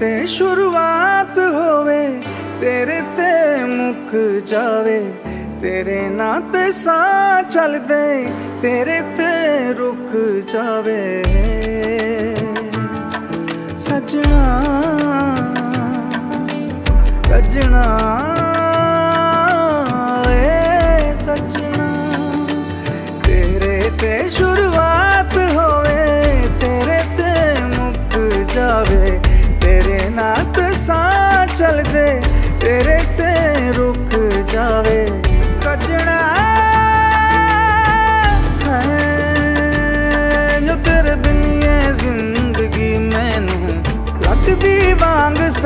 ਤੇ ਸ਼ੁਰੂਆਤ ਹੋਵੇ, ਤੇਰੇ ਤੇ ਮੁੱਕ ਜਾਵੇ, ਤੇਰੇ ਨਾਂ ਤੇ ਸਾਹ ਚੱਲਦੇ, ਤੇਰੇ ਤੇ ਰੁਕ ਜਾਵੇ। ਸਜਣਾ ਸਜਣਾ।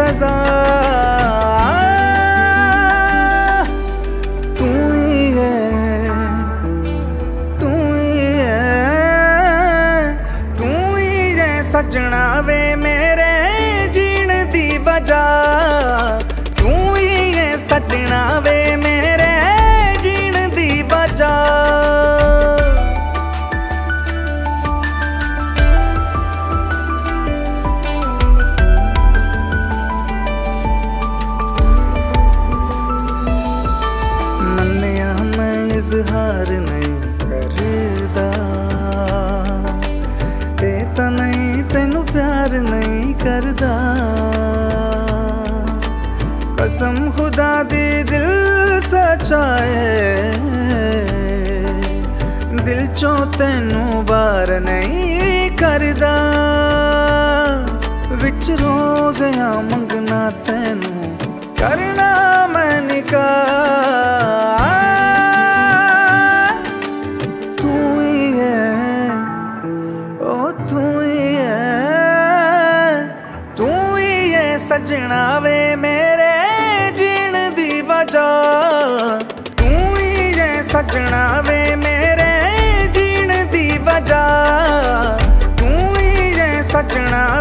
ਸਜ਼ਾ ਤੂੰ ਹੀ ਹੈ ਤੂੰ ਹੀ ਹੈ ਤੂੰ ਹੀ ਹੈ ਸਜਣਾ ਵੇ कसम खुदा दी दिल सचा है। दिल चो तेनू बार नहीं करदा। विच रोज़िया मंगना तेनू, करना मैं निका तू है ओ तू है तू ही है सजना वे में ਹੈ ਵੇ ਮੇਰੇ ਜੀਣ ਦੀ ਵਜ੍ਹਾ। ਤੂੰ ਹੀ ਹੈ ਸਜਣਾ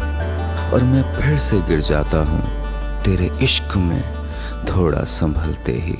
और मैं फिर से गिर जाता हूँ। तेरे इश्क में थोड़ा संभलते ही।